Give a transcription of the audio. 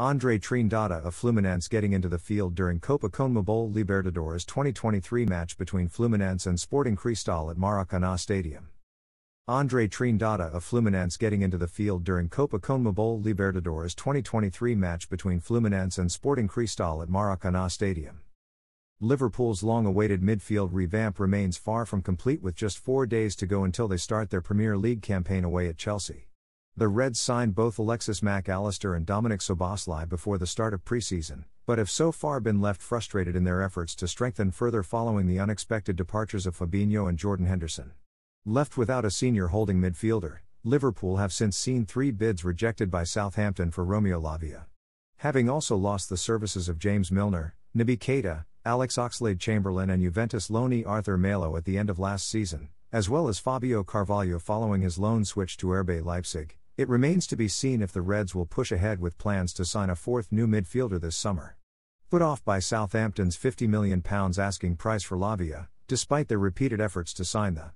Andre Trindade of Fluminense getting into the field during Copa CONMEBOL Libertadores 2023 match between Fluminense and Sporting Cristal at Maracanã Stadium. Andre Trindade of Fluminense getting into the field during Copa CONMEBOL Libertadores 2023 match between Fluminense and Sporting Cristal at Maracanã Stadium. Liverpool's long awaited midfield revamp remains far from complete with just four days to go until they start their Premier League campaign away at Chelsea. The Reds signed both Alexis Mac Allister and Dominic Szoboszlai before the start of preseason, but have so far been left frustrated in their efforts to strengthen further following the unexpected departures of Fabinho and Jordan Henderson. Left without a senior holding midfielder, Liverpool have since seen three bids rejected by Southampton for Romeo Lavia. Having also lost the services of James Milner, Naby Keita, Alex Oxlade Chamberlain, and Juventus loanee Arthur Melo at the end of last season, as well as Fabio Carvalho following his loan switch to RB Leipzig, it remains to be seen if the Reds will push ahead with plans to sign a fourth new midfielder this summer. Put off by Southampton's £50 million asking price for Lavia, despite their repeated efforts to sign the